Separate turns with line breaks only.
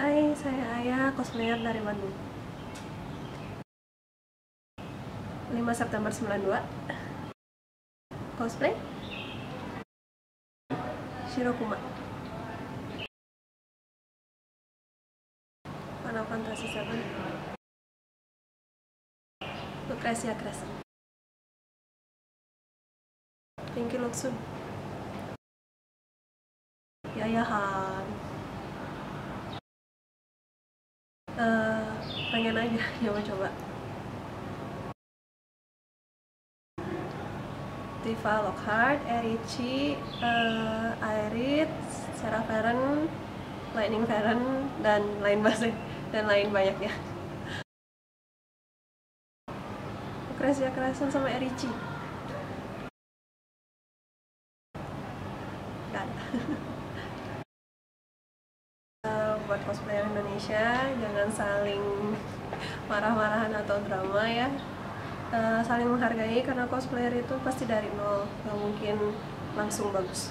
Hai, saya Ayah, cosplayer dari Bandung. 5 September 92 Cosplay? Shirokuma. Final Fantasy 7 Lucrecia Crescent Pinky Luxun Yayahan Eh, pengen aja coba-coba Tifa Lockhart, Erici, uh, Irit, Sarah Feren, Lightning Feren, dan lain banyak dan lain banyaknya. Lucrecia Crescent sama Erici. Eh, buat cosplayer Indonesia jangan saling marah-marahan atau drama ya. Eh, saling menghargai karena cosplayer itu pasti dari nol nggak mungkin langsung bagus